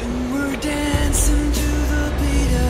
And we're dancing to the beat of.